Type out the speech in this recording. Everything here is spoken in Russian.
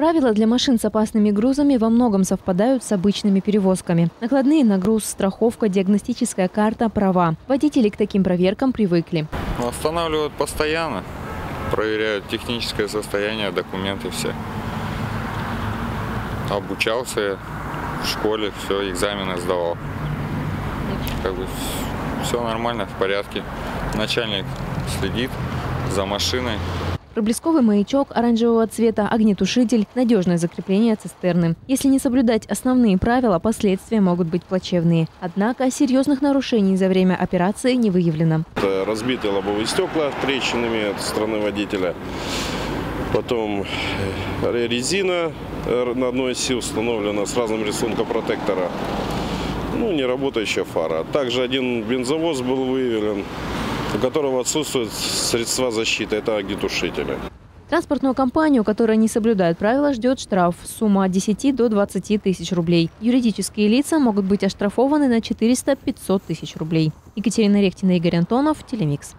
Правила для машин с опасными грузами во многом совпадают с обычными перевозками. Накладные на груз, страховка, диагностическая карта, права. Водители к таким проверкам привыкли. Останавливают постоянно, проверяют техническое состояние, документы все. Обучался я в школе, все, экзамены сдавал. Как бы все нормально, в порядке. Начальник следит за машиной. Проблесковый маячок оранжевого цвета, огнетушитель, надежное закрепление цистерны. Если не соблюдать основные правила, последствия могут быть плачевные. Однако серьезных нарушений за время операции не выявлено. Это разбитые лобовые стекла трещинами от стороны водителя. Потом э, резина э, на одной оси установлена с разным рисунком протектора. Ну, не работающая фара. Также один бензовоз был выявлен, у которого отсутствуют средства защиты. Это огнетушители. Транспортную компанию, которая не соблюдает правила, ждет штраф. Сумма от 10 до 20 тысяч рублей. Юридические лица могут быть оштрафованы на 400-500 тысяч рублей. Екатерина Рехтина, Игорь Антонов, Телемикс.